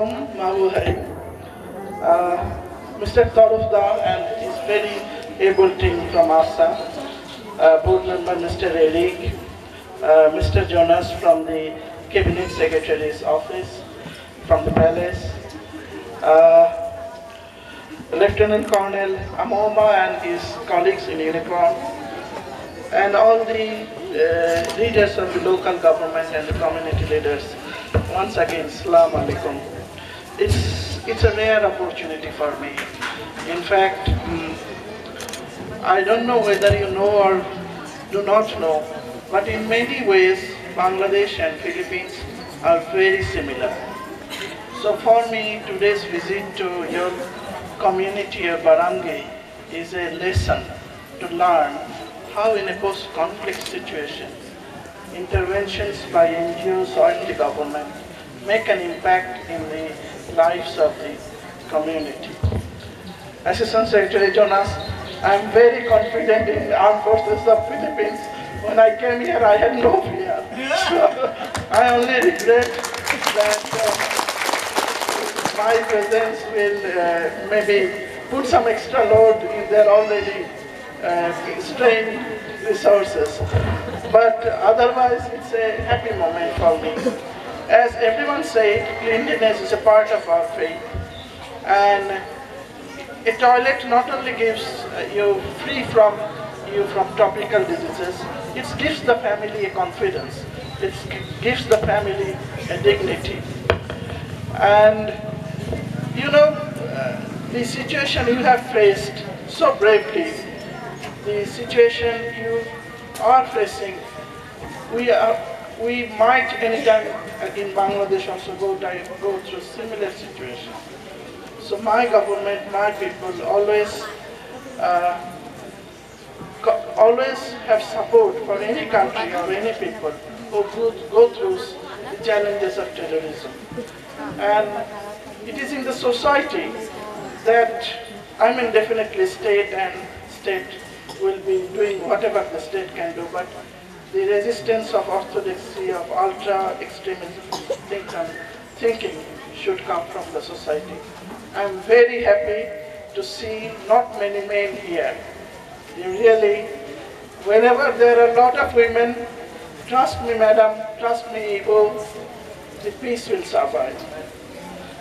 Uh, Mr. Tarufdar and his very able team from Assam, uh, board member Mr. Eric, uh, Mr. Jonas from the Cabinet Secretary's office, from the palace, uh, Lieutenant Colonel Amoma and his colleagues in uniform, and all the uh, leaders of the local government and the community leaders. Once again, Salaam Alaikum. It's, it's a rare opportunity for me. In fact, mm, I don't know whether you know or do not know, but in many ways, Bangladesh and Philippines are very similar. So for me, today's visit to your community of barangay is a lesson to learn how in a post-conflict situation, interventions by NGOs or the government make an impact in the lives of the community. Assistant Secretary Jonas, I am very confident in the armed forces of Philippines. When I came here, I had no fear. So I only regret that uh, my presence will uh, maybe put some extra load in their already uh, strained resources. But otherwise, it's a happy moment for me. As everyone said, cleanliness is a part of our faith. And a toilet not only gives you free from you from tropical diseases, it gives the family a confidence. It gives the family a dignity. And you know, uh, the situation you have faced so bravely, the situation you are facing, we are, we might anytime in Bangladesh also go, go through similar situation. So my government, my people always, uh, always have support for any country or any people who go, through the challenges of terrorism. And it is in the society that, I mean definitely state and state will be doing whatever the state can do, but the resistance of orthodoxy, of ultra-extremism thinking should come from the society. I'm very happy to see not many men here. You really, whenever there are a lot of women, trust me madam, trust me Ibo, the peace will survive.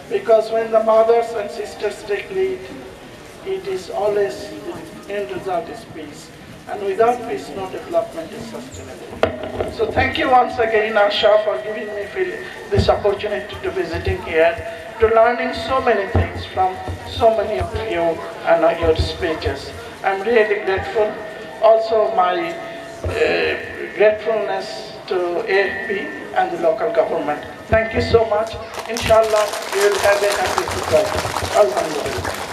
Because when the mothers and sisters take lead, it is always, the end result is peace. And without peace, no development is sustainable. So thank you once again, ASA, for giving me this opportunity to visiting here, to learning so many things from so many of you and your speeches. I'm really grateful. Also my uh, gratefulness to AFP and the local government. Thank you so much. Inshallah, we will have a happy Alhamdulillah.